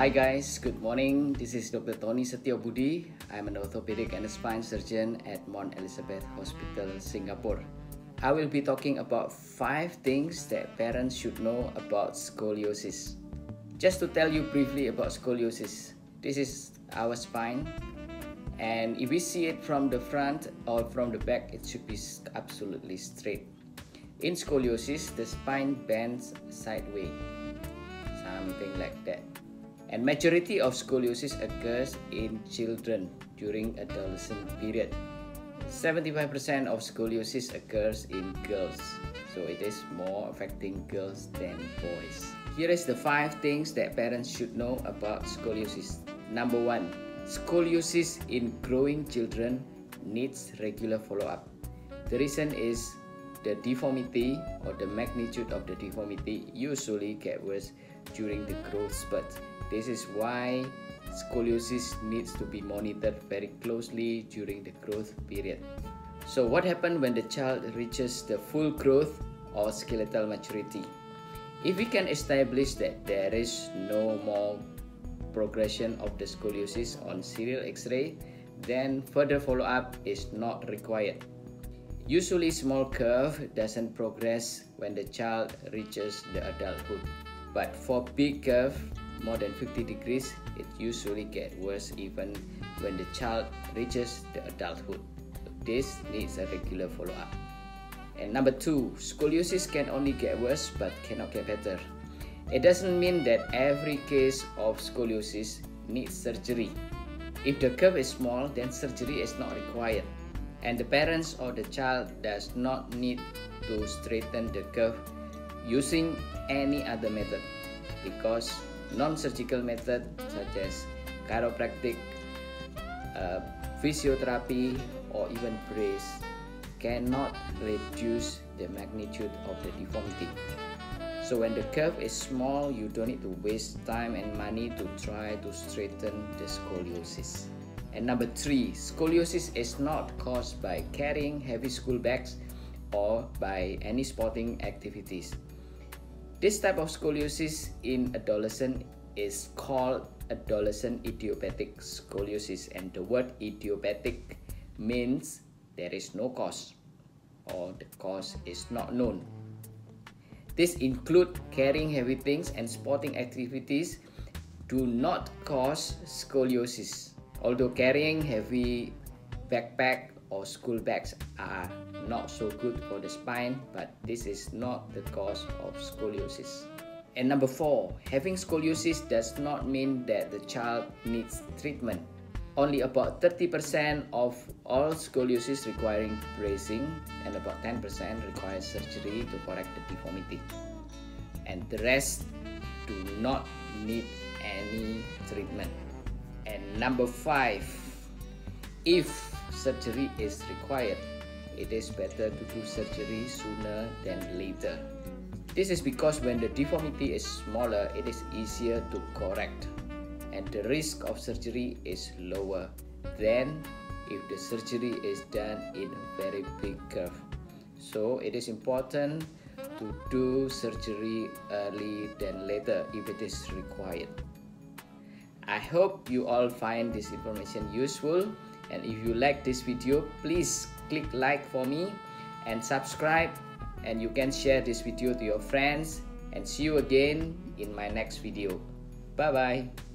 Hi guys, good morning. This is Dr. Tony Setiobudi. I'm an orthopedic and spine surgeon at Mount Elizabeth Hospital, Singapore. I will be talking about 5 things that parents should know about scoliosis. Just to tell you briefly about scoliosis, this is our spine and if we see it from the front or from the back, it should be absolutely straight. In scoliosis, the spine bends sideways, something like that and majority of scoliosis occurs in children during adolescent period. 75% of scoliosis occurs in girls, so it is more affecting girls than boys. Here is the five things that parents should know about scoliosis. Number one, scoliosis in growing children needs regular follow-up. The reason is the deformity or the magnitude of the deformity usually get worse during the growth spurt. This is why scoliosis needs to be monitored very closely during the growth period. So what happens when the child reaches the full growth or skeletal maturity? If we can establish that there is no more progression of the scoliosis on serial x-ray, then further follow-up is not required. Usually small curve doesn't progress when the child reaches the adulthood. But for big curve, more than 50 degrees, it usually gets worse even when the child reaches the adulthood. This needs a regular follow-up. And number two, scoliosis can only get worse but cannot get better. It doesn't mean that every case of scoliosis needs surgery. If the curve is small, then surgery is not required. And the parents or the child does not need to straighten the curve using any other method because non-surgical method such as chiropractic, uh, physiotherapy or even brace cannot reduce the magnitude of the deformity. So when the curve is small, you don't need to waste time and money to try to straighten the scoliosis. And number three, scoliosis is not caused by carrying heavy school bags or by any sporting activities. This type of scoliosis in adolescent is called adolescent idiopathic scoliosis and the word idiopathic means there is no cause or the cause is not known. This include carrying heavy things and sporting activities do not cause scoliosis. Although carrying heavy backpack or school bags are not so good for the spine, but this is not the cause of scoliosis. And number four, having scoliosis does not mean that the child needs treatment. Only about 30% of all scoliosis requiring bracing and about 10% require surgery to correct the deformity. And the rest do not need any treatment. And number five, if surgery is required, it is better to do surgery sooner than later. This is because when the deformity is smaller, it is easier to correct and the risk of surgery is lower than if the surgery is done in a very big curve. So it is important to do surgery early than later if it is required. I hope you all find this information useful. And if you like this video please click like for me and subscribe. And you can share this video to your friends. And see you again in my next video. Bye bye